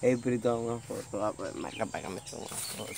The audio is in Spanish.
Every dong nga photo apa, maka pa kami itong photo.